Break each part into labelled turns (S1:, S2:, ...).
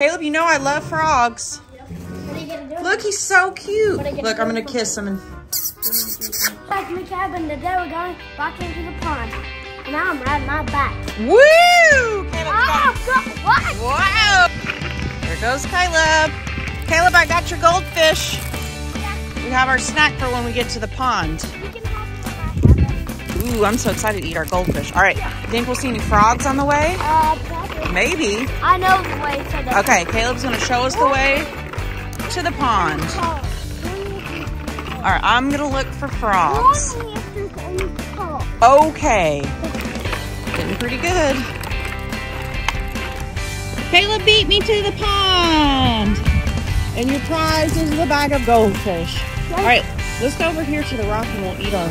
S1: Caleb, you know I love frogs.
S2: What are you gonna do?
S1: Look, he's so cute.
S2: What are you gonna
S1: Look, I'm gonna kiss him and
S2: Back in the cabin. Today we're going back into the pond. And now I'm riding my back.
S1: woo! Caleb's
S2: Oh,
S1: got-
S2: what?
S1: Wow! There goes Caleb. Caleb, I got your goldfish. We have our snack for when we get to the pond.
S2: We can have it in my cabin.
S1: Ooh, I'm so excited to eat our goldfish. All right, think we'll see any frogs on the way?
S2: Uh.
S1: Maybe.
S2: I know the way to the
S1: Okay, Caleb's gonna show us the oh. way to the pond.
S2: pond.
S1: All right, I'm gonna look for frogs.
S2: Only if there's any pond.
S1: Okay. Getting pretty good. Caleb beat me to the pond. And your prize is the bag of goldfish. All right, let's go over here to the rock and we'll eat our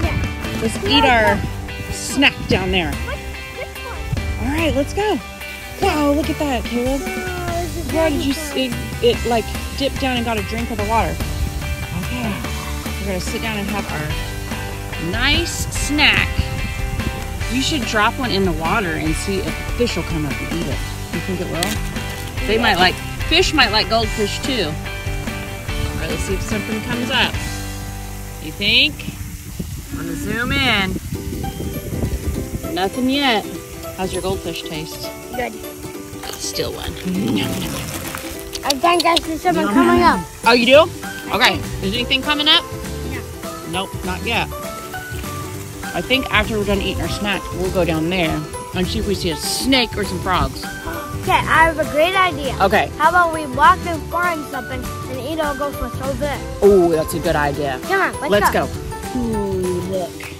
S2: Yeah.
S1: let's eat our snack down there.
S2: What? This one.
S1: All right, let's go. Wow, look at that, Caleb.
S2: Oh,
S1: How did you it, it like dip down and got a drink of the water? Okay. We're gonna sit down and have our nice snack. You should drop one in the water and see if fish will come up and eat it. You think it will? They might like fish might like goldfish too. All right, let's see if something comes up. You think? I'm gonna zoom in. Nothing yet. How's your goldfish taste?
S2: Good.
S1: Still one.
S2: I think I see someone coming up.
S1: Oh, you do? Okay. Is anything coming up?
S2: No.
S1: Nope, not yet. I think after we're done eating our snack, we'll go down there and see if we see a snake or some frogs.
S2: Okay, I have a great idea.
S1: Okay.
S2: How about we walk and find something and eat our goldfish over there?
S1: Oh, that's a good idea.
S2: Come on, let's,
S1: Let's
S2: go.
S1: go. Ooh, look.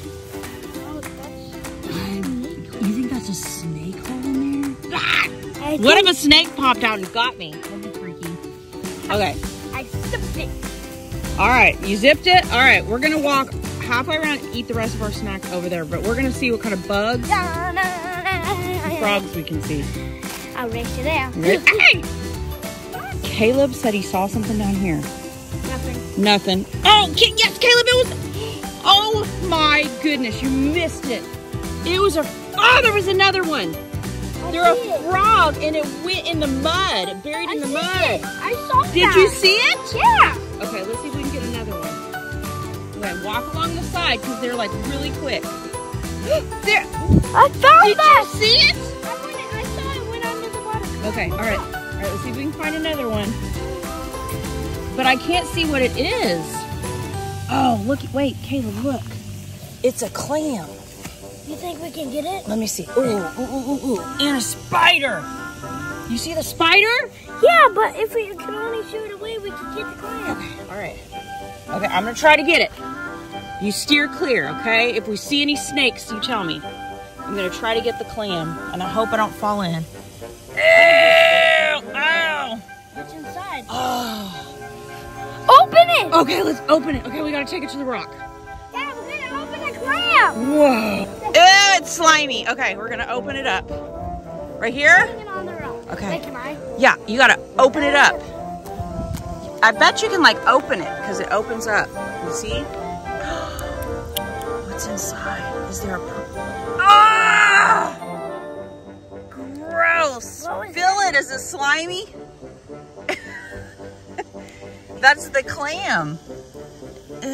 S2: I
S1: What if a snake popped out and got me? That'd be freaky. Okay.
S2: I sipped it.
S1: All right, you zipped it. All right, we're gonna walk halfway around, and eat the rest of our snack over there, but we're gonna see what kind of bugs, frogs we can see.
S2: I'll race you there.
S1: Hey! Caleb said he saw something down here.
S2: Nothing.
S1: Nothing. Oh, yes, Caleb, it was. Oh my goodness, you missed it. It was a. Oh, there was another one.
S2: I
S1: a frog, and it went in the mud, buried in
S2: I
S1: the mud.
S2: it. I saw
S1: Did
S2: that.
S1: Did you see it?
S2: Yeah.
S1: Okay, let's see if we can get another one. Okay, walk along the side because they're like really quick. there.
S2: I found
S1: Did
S2: that.
S1: you see it?
S2: I, went, I saw it went under the water.
S1: Okay, all right. All right, let's see if we can find another one. But I can't see what it is. Oh, look, wait, Caleb, look. It's a clam.
S2: You think we can get it?
S1: Let me see. Ooh, ooh, ooh, ooh, ooh. And a spider. You see the spider?
S2: Yeah, but if we can only shoot it away, we can get the clam.
S1: All right. Okay, I'm gonna try to get it. You steer clear, okay? If we see any snakes, you tell me. I'm gonna try to get the clam, and I hope I don't fall in. Ew! Ow!
S2: What's inside?
S1: Oh.
S2: Open it!
S1: Okay, let's open it. Okay, we gotta take it to the rock.
S2: Yeah, we're gonna open the clam.
S1: Whoa. Ew, it's slimy. Okay, we're gonna open it up. Right here?
S2: Hang it on the rock.
S1: Okay.
S2: Wait, can I?
S1: Yeah, you gotta open it up. I bet you can like open it because it opens up. You see? What's inside? Is there a? Ah! Gross. Feel it. Is it slimy? That's the clam. Ew.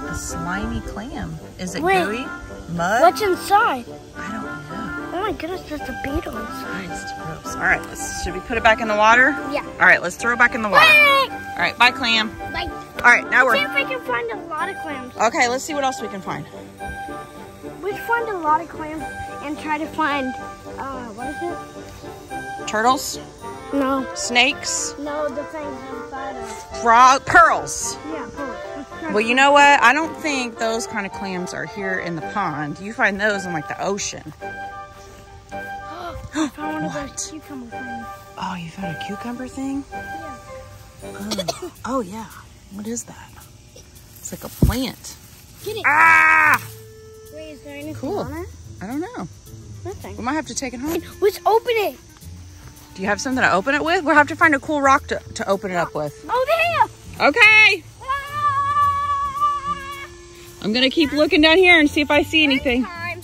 S1: Don't a slimy clam. Is it
S2: Wait.
S1: gooey? Mud?
S2: What's inside?
S1: I don't know.
S2: Oh my goodness, there's a beetle inside.
S1: It's gross. All right, let's, should we put it back in the water?
S2: Yeah.
S1: All right, let's throw it back in the water.
S2: Wait!
S1: All right, bye, clam.
S2: Like,
S1: All right, now we're.
S2: See if we can find a lot of clams.
S1: Okay, let's see what else we can find.
S2: We find a lot of clams and try to find, uh, what is it?
S1: Turtles,
S2: No.
S1: snakes,
S2: No, the things inside of.
S1: frog, pearls.
S2: Yeah, pearls.
S1: Well, you know what? I don't think those kind of clams are here in the pond. You find those in like the ocean.
S2: I found one of those cucumber things.
S1: Oh, you found a cucumber thing?
S2: Yeah.
S1: Oh, oh yeah. What is that? It's like a plant.
S2: Get it.
S1: Ah!
S2: Wait, is there anything
S1: Cool.
S2: on it?
S1: I don't know.
S2: Nothing.
S1: We might have to take it home.
S2: Let's open it.
S1: Do you have something to open it with? We'll have to find a cool rock to, to open it up with.
S2: Oh, there.
S1: Okay. I'm gonna keep looking down here and see if I see anything.
S2: Time.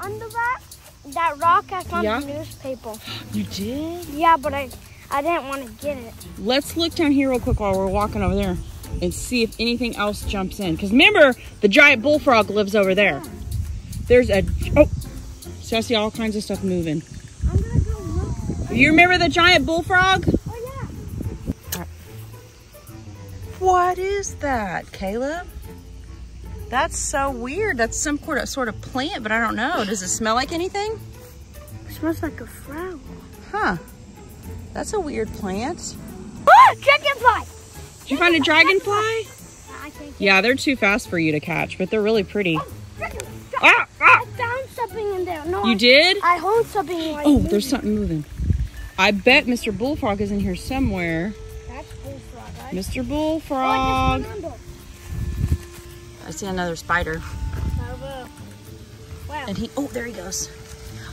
S2: Under that, that rock I found
S1: Yeah?
S2: a newspaper.
S1: You did?
S2: Yeah, but I, I didn't want to get it.
S1: Let's look down here real quick while we're walking over there and see if anything else jumps in. Because remember, the giant bullfrog lives over there. There's a, oh, so I see all kinds of stuff moving.
S2: I'm gonna go look.
S1: You remember the giant bullfrog?
S2: Oh yeah.
S1: What is that, Caleb? That's so weird. That's some sort of, sort of plant, but I don't know. Does it smell like anything?
S2: It smells like a flower.
S1: Huh. That's a weird plant.
S2: Oh, dragonfly!
S1: Did you find a dragonfly? Yeah, they're too fast for you to catch, but they're really pretty.
S2: Dragonfly.
S1: Ah, ah.
S2: I found something in there. No,
S1: You
S2: I-
S1: did?
S2: I hold something
S1: Oh,
S2: this.
S1: there's something moving. I bet Mr. Bullfrog is in here somewhere.
S2: That's bullfrog, right?
S1: Mr.
S2: Oh,
S1: Bullfrog.
S2: I just remembered.
S1: I see another spider.
S2: Wow.
S1: And he, oh, there he goes.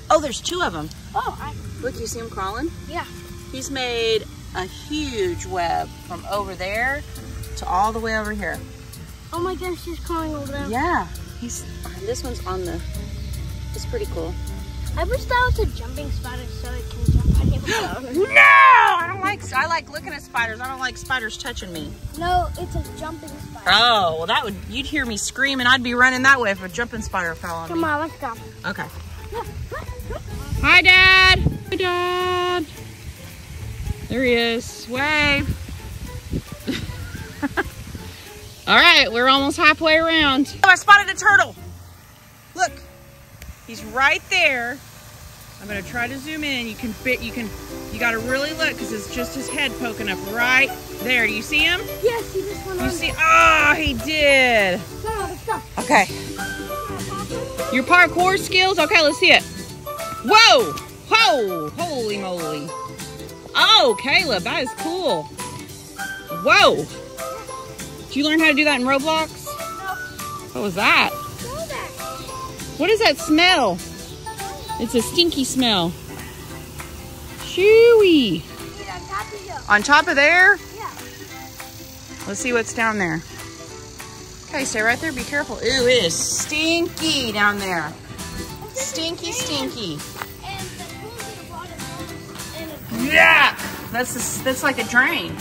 S1: Oh, there's two of them.
S2: Oh, I,
S1: Look, you see him crawling?
S2: yeah.
S1: He's made a huge web from over there to all the way over here.
S2: Oh my gosh, he's crawling over there.
S1: Yeah. He's, this one's on the, it's pretty cool.
S2: I wish that was a jumping spider so it can jump on you.
S1: No, spiders. I don't like spiders touching me.
S2: no, it's a jumping spider.
S1: Oh, well that would, you'd hear me scream and I'd be running that way if a jumping spider fell on
S2: Come
S1: me.
S2: Come on, let's go.
S1: Okay. Hi, Dad. Hi, Dad. There he is. Wave. All right, we're almost halfway around. Oh, I spotted a turtle. Look, he's right there. I'm gonna try to zoom in. You can fit. You can. You gotta really look because it's just his head poking up right there. Do you see him?
S2: Yes, he just went
S1: You see? Oh, he did.
S2: Come on, let's go.
S1: Okay. Your parkour skills? Okay, let's see it. Whoa! Whoa! Holy moly. Oh, Caleb, that is cool. Whoa! Did you learn how to do that in Roblox? What was that? What is that smell? It's a stinky smell. Chewy.
S2: Dude, on top of.
S1: On top of there?
S2: Yeah.
S1: Let's see what's down there. Okay, stay right there. Be careful. Ooh, it is stinky down there. Stinky, stinky.
S2: And the pool is a water and a
S1: Yeah, that's a, that's like a drain.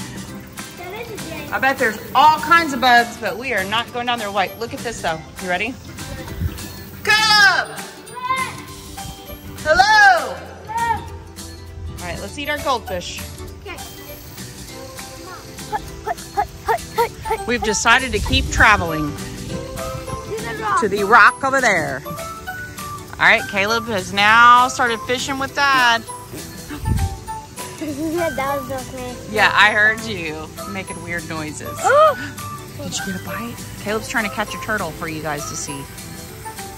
S2: that is a drain.
S1: I bet there's all kinds of bugs, but we are not going down there. Wait, look at this though. You ready? Eat our goldfish. We've decided to keep traveling
S2: To the rock.
S1: to the rock over there. All right, Caleb has now started fishing with Dad.
S2: that was just me.
S1: Yeah, I heard you making weird noises.
S2: Oh!
S1: Did you get a bite? Caleb's trying to catch a turtle for you guys to see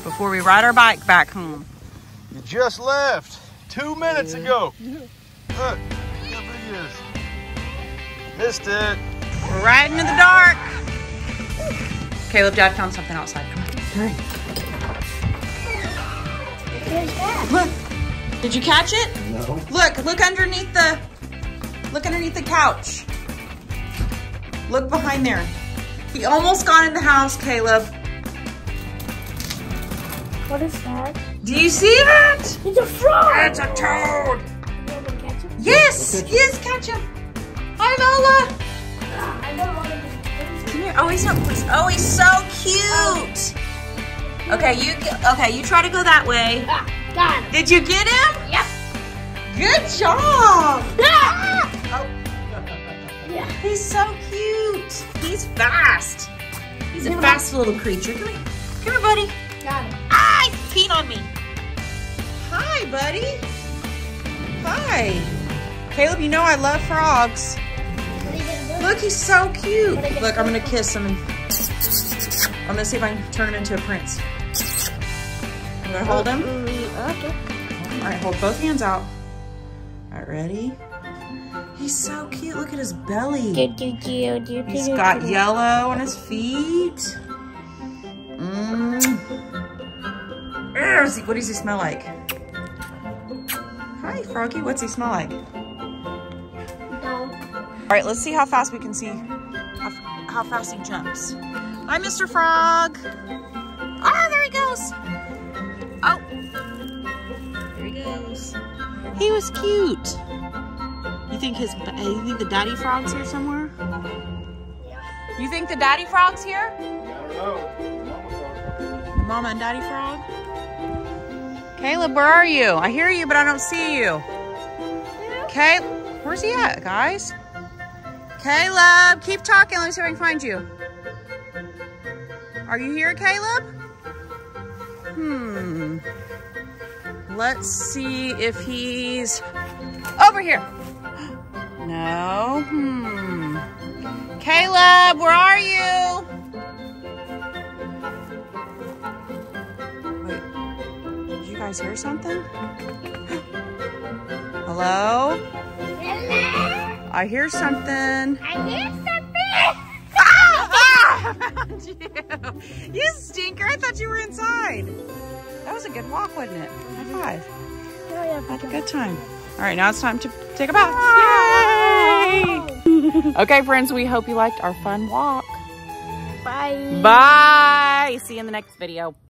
S1: before we ride our bike back home.
S3: You just left two minutes ago. Look, there he. Missed it.
S1: We're riding in the dark. Caleb, Dad found something outside. Come on. Hurry.
S2: There's that.
S1: Look. Did you catch it?
S3: No.
S1: Look, look underneath the look underneath the couch. Look behind there. He almost got in the house, Caleb.
S2: What is that?
S1: Do you see that?
S2: It's a frog!
S1: It's a toad. Yes, yes, catch him. Hi, Lola.
S2: I don't want to
S1: Come here. Oh, he's so oh, he's so cute. Okay, you okay? You try to go that way.
S2: Ah, got it.
S1: Did you get him?
S2: Yep.
S1: Good job.
S2: Ah!
S1: Oh,
S2: Yeah.
S1: he's so cute. He's fast. He's a fast little creature. Come here, come here, buddy.
S2: Got it.
S1: Ah, he's peeing on me. Hi, buddy. Hi. Caleb, you know I love frogs.
S2: What are you gonna do?
S1: Look, he's so cute. Look, I'm gonna kiss him and I'm gonna see if I can turn him into a prince. I'm gonna hold him.
S2: Okay.
S1: All right, hold both hands out. All right, ready? He's so cute. Look at his belly. He's
S2: do,
S1: got yellow on his feet. Mm. Ew, is he- What does he smell like? Hi, Froggy. What's he smell like? All right, let's see how fast we can see how, how fast he jumps. Hi, Mr. Frog. Ah, there he goes. Oh, there he goes. He was cute. You think his, you think the daddy frog's here somewhere? You think the daddy frog's here?
S3: I don't know.
S1: The mama and daddy frog? Caleb, where are you? I hear you, but I don't see you. Caleb, where's he at, guys? Caleb, keep talking. Let me see if I can find you. Are you here, Caleb? Hmm. Let's see if he's over here. No. Hmm. Caleb, where are you? Wait. Did you guys hear something? Hello? I hear something.
S2: I hear something.
S1: Ah! I found you. You stinker. I thought you were inside. That was a good walk, wasn't it? High five.
S2: Oh,
S1: Had a good time. All right, now it's time to take a bath. Yay! okay, friends, we hope you liked our fun walk.
S2: Bye.
S1: Bye. See you in the next video.